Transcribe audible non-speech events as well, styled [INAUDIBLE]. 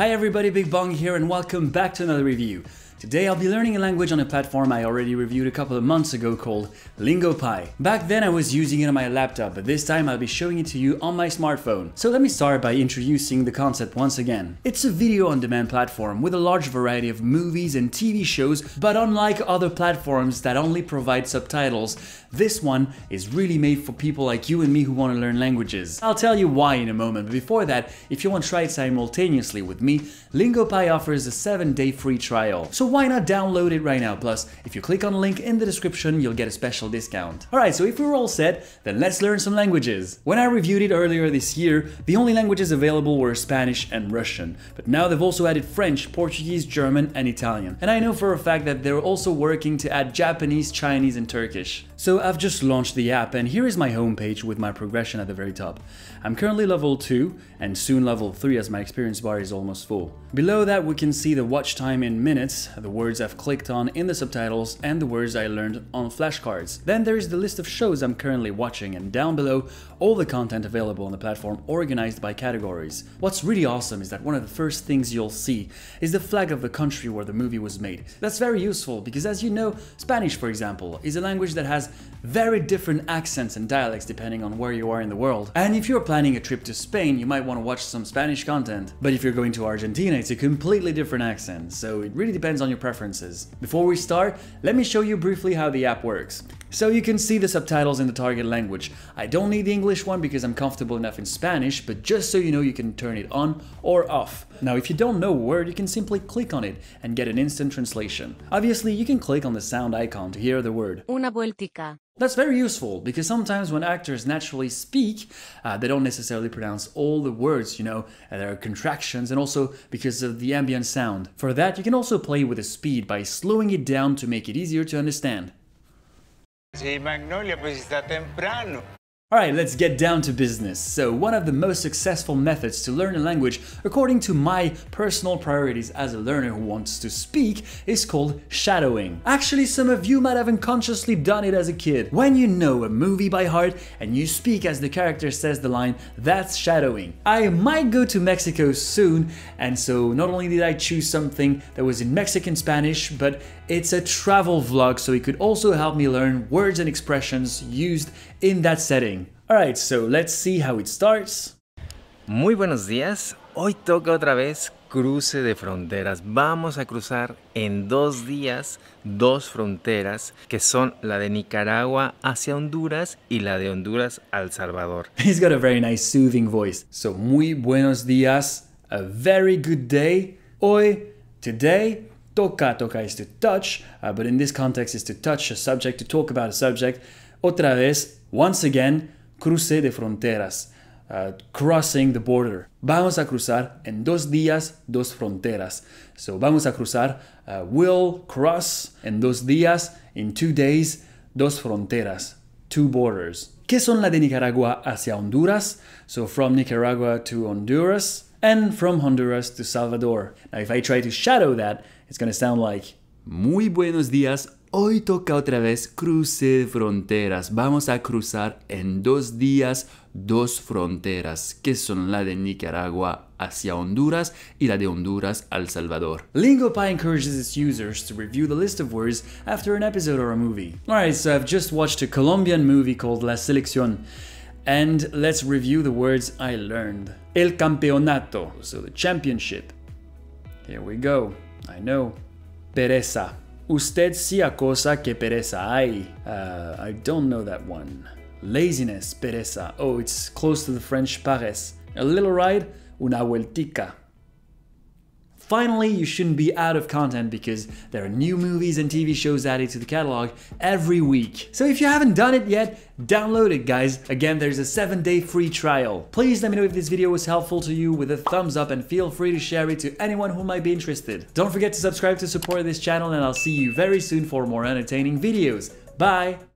Hi everybody, Big Bong here and welcome back to another review. Today I'll be learning a language on a platform I already reviewed a couple of months ago called LingoPie. Back then I was using it on my laptop, but this time I'll be showing it to you on my smartphone. So let me start by introducing the concept once again. It's a video on demand platform with a large variety of movies and TV shows, but unlike other platforms that only provide subtitles, this one is really made for people like you and me who want to learn languages. I'll tell you why in a moment, but before that, if you want to try it simultaneously with me, LingoPie offers a 7-day free trial. So why not download it right now? Plus, if you click on the link in the description, you'll get a special discount. Alright, so if we're all set, then let's learn some languages. When I reviewed it earlier this year, the only languages available were Spanish and Russian, but now they've also added French, Portuguese, German, and Italian. And I know for a fact that they're also working to add Japanese, Chinese, and Turkish. So I've just launched the app, and here is my homepage with my progression at the very top. I'm currently level 2, and soon level 3 as my experience bar is almost full. Below that we can see the watch time in minutes, the words I've clicked on in the subtitles, and the words I learned on flashcards. Then there is the list of shows I'm currently watching, and down below, all the content available on the platform organized by categories. What's really awesome is that one of the first things you'll see is the flag of the country where the movie was made. That's very useful because as you know, Spanish for example, is a language that has very different accents and dialects depending on where you are in the world. And if you're planning a trip to Spain, you might want to watch some Spanish content. But if you're going to Argentina, it's a completely different accent, so it really depends on your preferences. Before we start, let me show you briefly how the app works. So you can see the subtitles in the target language. I don't need the English one because I'm comfortable enough in Spanish, but just so you know you can turn it on or off. Now if you don't know a word, you can simply click on it and get an instant translation. Obviously, you can click on the sound icon to hear the word. Una vueltica. That's very useful because sometimes when actors naturally speak, uh, they don't necessarily pronounce all the words, you know, there are contractions and also because of the ambient sound. For that, you can also play with the speed by slowing it down to make it easier to understand. Sí, Magnolia, pues está temprano. Alright, let's get down to business. So, one of the most successful methods to learn a language, according to my personal priorities as a learner who wants to speak, is called shadowing. Actually, some of you might have unconsciously done it as a kid. When you know a movie by heart and you speak as the character says the line, that's shadowing. I might go to Mexico soon, and so not only did I choose something that was in Mexican Spanish, but it's a travel vlog, so it could also help me learn words and expressions used in that setting. Alright, so let's see how it starts. Muy buenos días. Hoy toca otra vez cruce de fronteras. Vamos a cruzar en dos días dos fronteras que son la de Nicaragua hacia Honduras y la de Honduras al Salvador. [LAUGHS] He's got a very nice soothing voice. So, muy buenos días, a very good day. Hoy, today, toca, toca is to touch, uh, but in this context is to touch a subject, to talk about a subject. Otra vez, once again, cruce de fronteras. Uh, crossing the border. Vamos a cruzar en dos días dos fronteras. So vamos a cruzar, uh, will cross en dos días, in two days, dos fronteras, two borders. ¿Qué son la de Nicaragua hacia Honduras? So from Nicaragua to Honduras, and from Honduras to Salvador. Now if I try to shadow that, it's gonna sound like Muy buenos días. Hoy toca otra vez cruce de fronteras. Vamos a cruzar en dos días dos fronteras, que son la de Nicaragua hacia Honduras y la de Honduras al Salvador. LingoPie encourages its users to review the list of words after an episode or a movie. Alright, so I've just watched a Colombian movie called La Selección. And let's review the words I learned. El campeonato, so the championship. Here we go. I know. Pereza. Usted sí cosa que pereza hay. Uh, I don't know that one. Laziness, pereza. Oh, it's close to the French paresse. A little ride, una vueltica. Finally, you shouldn't be out of content because there are new movies and TV shows added to the catalog every week. So if you haven't done it yet, download it guys. Again, there's a 7 day free trial. Please let me know if this video was helpful to you with a thumbs up and feel free to share it to anyone who might be interested. Don't forget to subscribe to support this channel and I'll see you very soon for more entertaining videos. Bye!